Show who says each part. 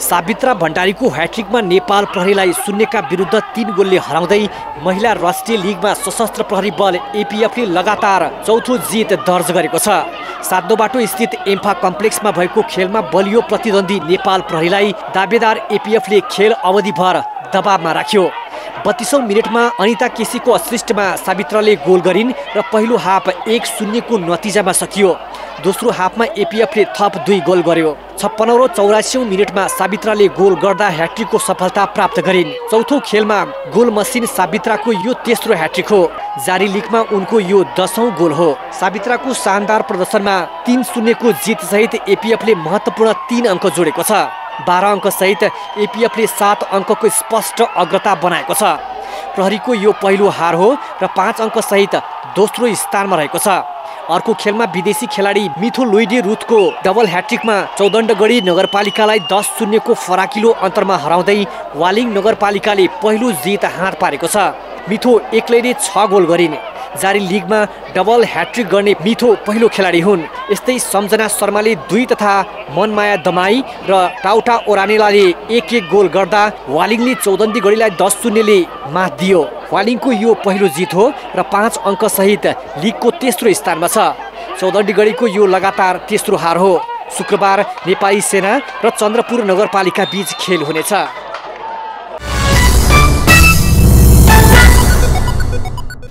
Speaker 1: सावित्रा भण्डारीको ह्याट्रिकमा नेपाल प्रहरीलाई शून्यका विरुद्ध तीन गोलले हराउँदै महिला राष्ट्रिय लिगमा सशस्त्र प्रहरी बल एपिएफले लगातार चौथो जित दर्ज गरेको छ। सातो बाटो स्थित एम्फा कम्प्लेक्समा भएको खेलमा बलियो प्रतिद्वन्दी नेपाल प्रहरीलाई दावेदार एपिएफले खेल अवधिभर दबावमा राख्यो। बत्तिसौँ मिनटमा अनिता केसीको अश्लिष्टमा सावित्राले गोल गरिन् र पहिलो हाफ एक शून्यको नतिजामा सकियो। दोस्रो हाफमा एपिएफले थप दुई गोल गर्यो। छप्पन्नौ र चौरासीौँ मिनटमा सावित्राले गोल गर्दा ह्याट्रिकको सफलता प्राप्त गरिन्। चौथो खेलमा गोल मसिन सावित्राको यो तेस्रो ह्याट्रिक हो। जारी लिगमा उनको यो दसौँ गोल हो। सावित्राको शानदार प्रदर्शनमा तिन शून्यको जितसहित एपिएफले महत्त्वपूर्ण तिन अङ्क जोडेको छ। बाह्र अङ्कसहित एपिएफले सात अङ्कको स्पष्ट अग्रता बनाएको छ। प्रहरीको यो पहिलो हार हो र पाँच अङ्कसहित दोस्रो स्थानमा रहेको छ। अर्को खेलमा विदेशी खेलाडी मिथो लोइडी रुथको डबल ह्याट्रिकमा चौदण्डगढी नगरपालिकालाई दस शून्यको फराकिलो अन्तरमा हराउँदै वालिङ नगरपालिकाले पहिलो जित हात पारेको छ। मिथो एक्लैले छ गोल गरिन्। जारी लिगमा डबल ह्याट्रिक गर्ने मिथो पहिलो खेलाडी हुन्। यस्तै सम्झना शर्माले दुई तथा मनमाया दमाई र टाउटा ओरानेलाले एक एक गोल गर्दा वालिङले चौदन्दी गढीलाई दस शून्यले मात दियो। वालिङको यो पहिलो जित हो र पाँच अङ्कसहित लिगको तेस्रो स्थानमा छ। चौदण्डी गढीको यो लगातार तेस्रो हार हो। शुक्रबार नेपाली सेना र चन्द्रपुर नगरपालिका बीच खेल हुनेछ।